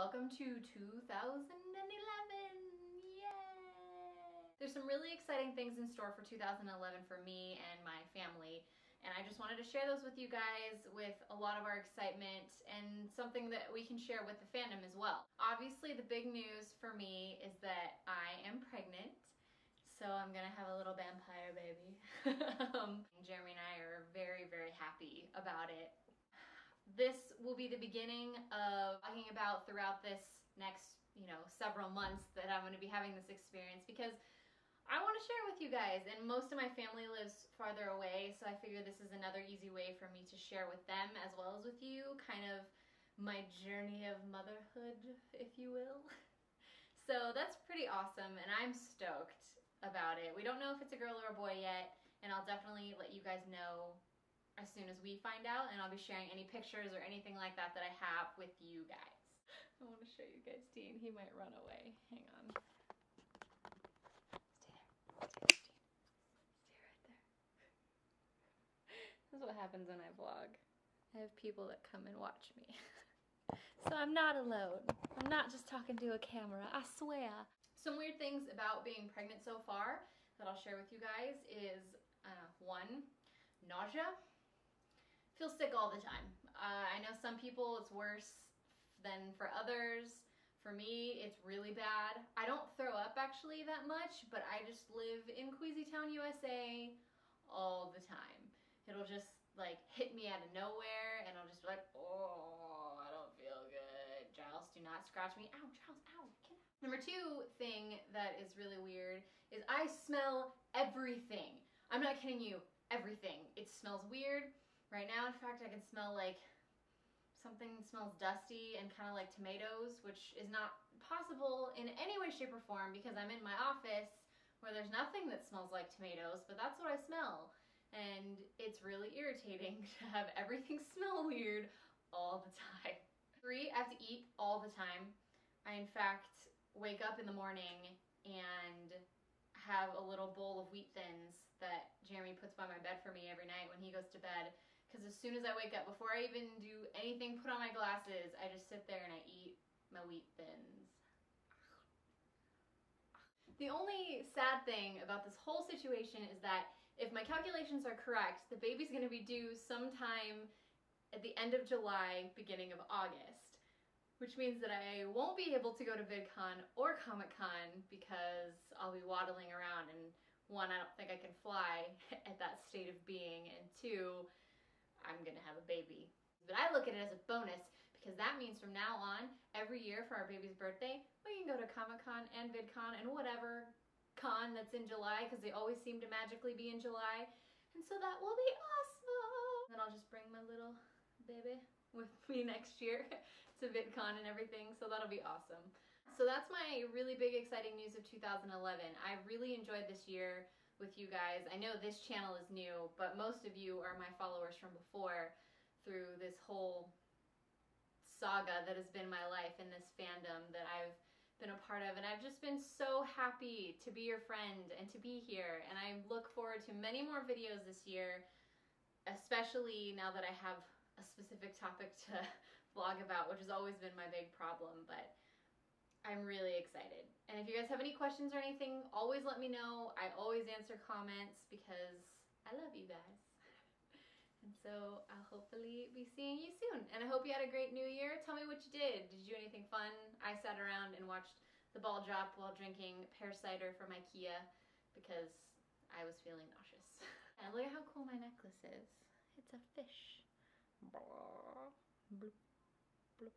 welcome to 2011. Yay! There's some really exciting things in store for 2011 for me and my family. And I just wanted to share those with you guys with a lot of our excitement and something that we can share with the fandom as well. Obviously, the big news for me is that I am pregnant. So I'm gonna have a little vampire baby. um, Jeremy and I are very, very happy about it. This will be the beginning of talking about throughout this next, you know, several months that I'm gonna be having this experience because I want to share with you guys, and most of my family lives farther away, so I figure this is another easy way for me to share with them as well as with you, kind of my journey of motherhood, if you will. So that's pretty awesome, and I'm stoked about it. We don't know if it's a girl or a boy yet, and I'll definitely let you guys know as soon as we find out, and I'll be sharing any pictures or anything like that that I have with you guys. I want to show you guys Dean. He might run away. Hang on. This is what happens when I vlog. I have people that come and watch me. so I'm not alone. I'm not just talking to a camera, I swear. Some weird things about being pregnant so far that I'll share with you guys is uh, one, nausea. Feel sick all the time. Uh, I know some people it's worse than for others. For me, it's really bad. I don't throw up actually that much, but I just live in Queasy Town, USA all the time it'll just like hit me out of nowhere and I'll just be like, oh, I don't feel good. Giles, do not scratch me. Ow, Giles, ow, get out. Number two thing that is really weird is I smell everything. I'm not kidding you, everything. It smells weird. Right now, in fact, I can smell like something smells dusty and kind of like tomatoes, which is not possible in any way, shape, or form because I'm in my office where there's nothing that smells like tomatoes, but that's what I smell and it's really irritating to have everything smell weird all the time. Three, I have to eat all the time. I, in fact, wake up in the morning and have a little bowl of wheat thins that Jeremy puts by my bed for me every night when he goes to bed. Because as soon as I wake up, before I even do anything, put on my glasses, I just sit there and I eat my wheat thins. The only sad thing about this whole situation is that if my calculations are correct, the baby's going to be due sometime at the end of July, beginning of August, which means that I won't be able to go to VidCon or Comic-Con because I'll be waddling around and one, I don't think I can fly at that state of being, and two, I'm gonna have a baby. But I look at it as a bonus because that means from now on, every year for our baby's birthday, we can go to Comic-Con and VidCon and whatever con that's in July because they always seem to magically be in July. And so that will be awesome. Then I'll just bring my little baby with me next year to VidCon and everything. So that'll be awesome. So that's my really big exciting news of 2011. I really enjoyed this year with you guys. I know this channel is new, but most of you are my followers from before through this whole saga that has been my life in this fandom that I've been a part of. And I've just been so happy to be your friend and to be here. And I look forward to many more videos this year especially now that I have a specific topic to vlog about which has always been my big problem but I'm really excited if you guys have any questions or anything always let me know I always answer comments because I love you guys and so I'll hopefully be seeing you soon. And I hope you had a great new year. Tell me what you did. Did you do anything fun? I sat around and watched the ball drop while drinking pear cider from Ikea because I was feeling nauseous. and look at how cool my necklace is. It's a fish. Bloop, bloop, bloop,